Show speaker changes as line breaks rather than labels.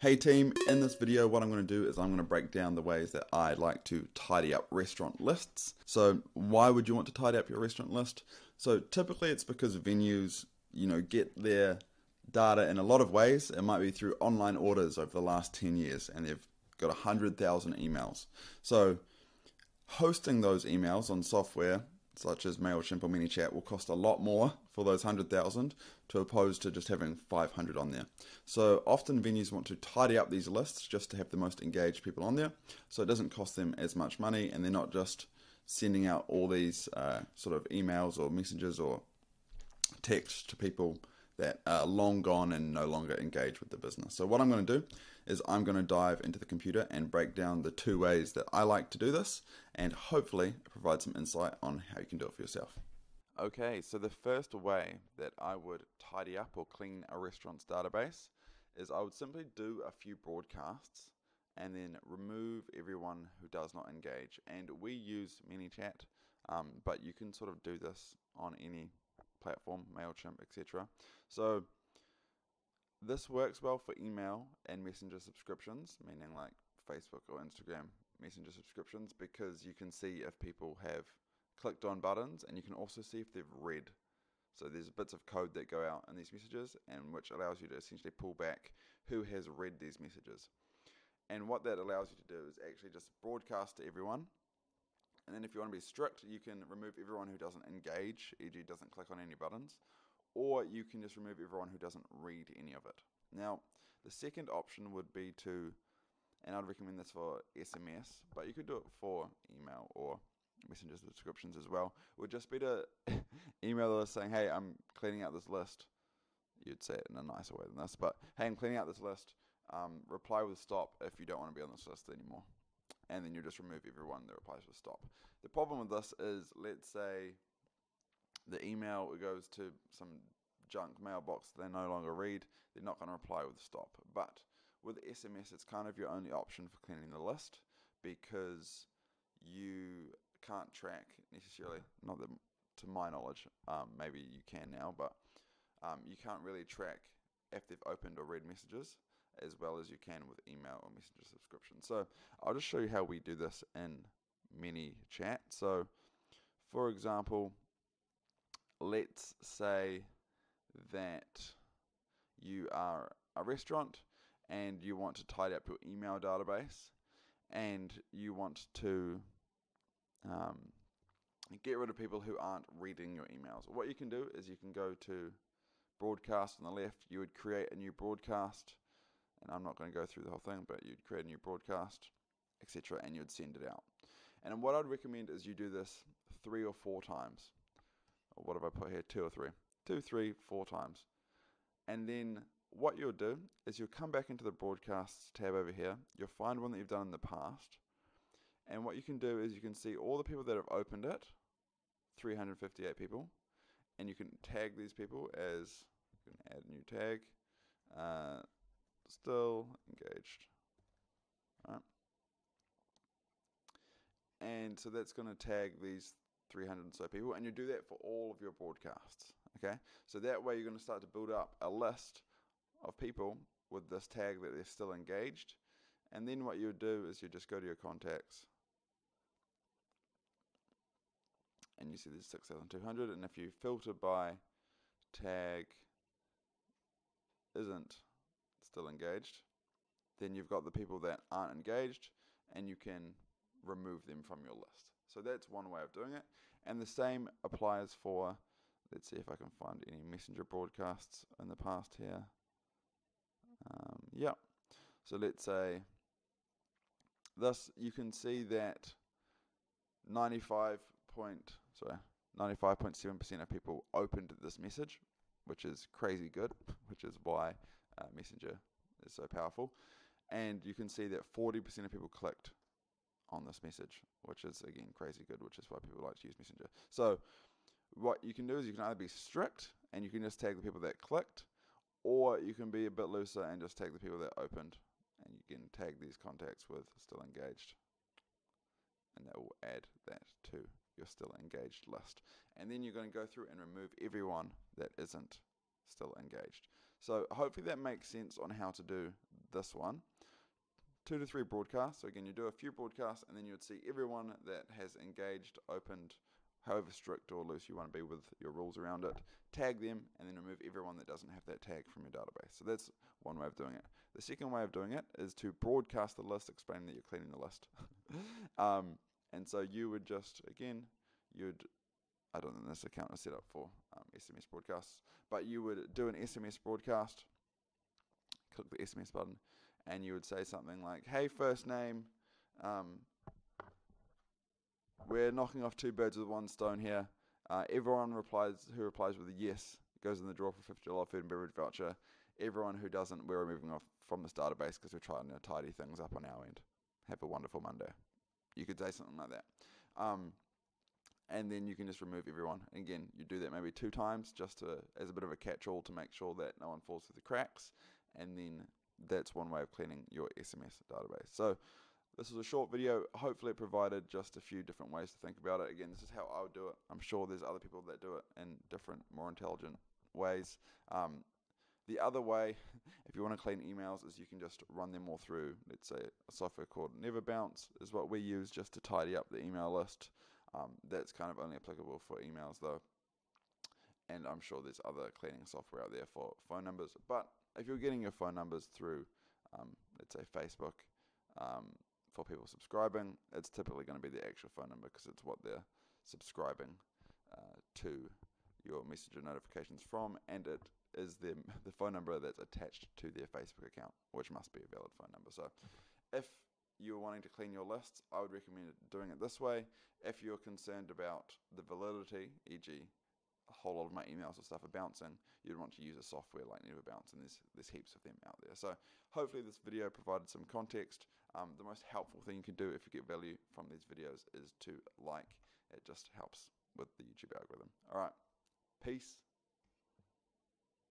Hey team, in this video what I'm going to do is I'm going to break down the ways that I like to tidy up restaurant lists. So why would you want to tidy up your restaurant list? So typically it's because venues, you know, get their data in a lot of ways. It might be through online orders over the last 10 years and they've got 100,000 emails. So hosting those emails on software such as MailChimp or ManyChat will cost a lot more for those 100,000 to opposed to just having 500 on there. So often venues want to tidy up these lists just to have the most engaged people on there so it doesn't cost them as much money and they're not just sending out all these uh, sort of emails or messages or texts to people that are long gone and no longer engage with the business. So what I'm going to do is I'm going to dive into the computer and break down the two ways that I like to do this and hopefully provide some insight on how you can do it for yourself. Okay, so the first way that I would tidy up or clean a restaurant's database is I would simply do a few broadcasts and then remove everyone who does not engage. And we use ManyChat, um, but you can sort of do this on any platform, MailChimp, etc. So this works well for email and messenger subscriptions, meaning like Facebook or Instagram messenger subscriptions, because you can see if people have clicked on buttons and you can also see if they've read. So there's bits of code that go out in these messages and which allows you to essentially pull back who has read these messages. And what that allows you to do is actually just broadcast to everyone and then if you want to be strict, you can remove everyone who doesn't engage, e.g. doesn't click on any buttons, or you can just remove everyone who doesn't read any of it. Now, the second option would be to, and I'd recommend this for SMS, but you could do it for email or messenger subscriptions as well, would just be to email us saying, hey, I'm cleaning out this list. You'd say it in a nicer way than this, but hey, I'm cleaning out this list. Um, reply with stop if you don't want to be on this list anymore and then you just remove everyone that replies with stop. The problem with this is, let's say the email goes to some junk mailbox they no longer read, they're not going to reply with stop. But with SMS, it's kind of your only option for cleaning the list because you can't track necessarily, not that to my knowledge, um, maybe you can now, but um, you can't really track if they've opened or read messages as well as you can with email or messenger subscription. So I'll just show you how we do this in mini chat. So for example, let's say that you are a restaurant and you want to tidy up your email database and you want to um, get rid of people who aren't reading your emails. What you can do is you can go to broadcast on the left, you would create a new broadcast and I'm not going to go through the whole thing, but you'd create a new broadcast, etc., and you'd send it out. And what I'd recommend is you do this three or four times. What have I put here? Two or three. Two, three, four times. And then what you'll do is you'll come back into the broadcasts tab over here. You'll find one that you've done in the past. And what you can do is you can see all the people that have opened it, 358 people, and you can tag these people as, you can add a new tag, uh, still engaged. Right. And so that's going to tag these 300 and so people, and you do that for all of your broadcasts. Okay, so that way you're going to start to build up a list of people with this tag that they're still engaged. And then what you would do is you just go to your contacts and you see there's 6,200 and if you filter by tag isn't still engaged. Then you've got the people that aren't engaged and you can remove them from your list. So that's one way of doing it. And the same applies for, let's see if I can find any messenger broadcasts in the past here. Um, yeah. So let's say this, you can see that 95 point, sorry, 95.7% of people opened this message, which is crazy good, which is why uh, Messenger is so powerful. And you can see that 40% of people clicked on this message, which is again crazy good, which is why people like to use Messenger. So what you can do is you can either be strict and you can just tag the people that clicked, or you can be a bit looser and just tag the people that opened, and you can tag these contacts with still engaged, and that will add that to your still engaged list. And then you're going to go through and remove everyone that isn't still engaged. So hopefully that makes sense on how to do this one, two to three broadcasts. So again, you do a few broadcasts, and then you would see everyone that has engaged, opened, however strict or loose you want to be with your rules around it, tag them, and then remove everyone that doesn't have that tag from your database. So that's one way of doing it. The second way of doing it is to broadcast the list, explaining that you're cleaning the list. um, and so you would just, again, you'd I don't think this account is set up for um, SMS broadcasts, but you would do an SMS broadcast, click the SMS button, and you would say something like, "Hey, first name, um, we're knocking off two birds with one stone here. Uh, everyone replies who replies with a yes goes in the draw for fifty dollar food and beverage voucher. Everyone who doesn't, we're removing off from this database because we're trying to tidy things up on our end. Have a wonderful Monday. You could say something like that. Um, and then you can just remove everyone. Again, you do that maybe two times just to, as a bit of a catch-all to make sure that no one falls through the cracks, and then that's one way of cleaning your SMS database. So this was a short video. Hopefully, it provided just a few different ways to think about it. Again, this is how I would do it. I'm sure there's other people that do it in different, more intelligent ways. Um, the other way, if you want to clean emails, is you can just run them all through, let's say, a software called NeverBounce is what we use just to tidy up the email list. Um, that's kind of only applicable for emails though. And I'm sure there's other cleaning software out there for phone numbers. But if you're getting your phone numbers through, um, let's say Facebook, um, for people subscribing, it's typically going to be the actual phone number because it's what they're subscribing uh, to your messenger notifications from, and it is the the phone number that's attached to their Facebook account, which must be a valid phone number. So, if you're wanting to clean your lists, I would recommend doing it this way. If you're concerned about the validity, e.g., a whole lot of my emails or stuff are bouncing, you'd want to use a software like NeverBounce, and there's there's heaps of them out there. So hopefully this video provided some context. Um, the most helpful thing you can do if you get value from these videos is to like. It just helps with the YouTube algorithm. All right, peace.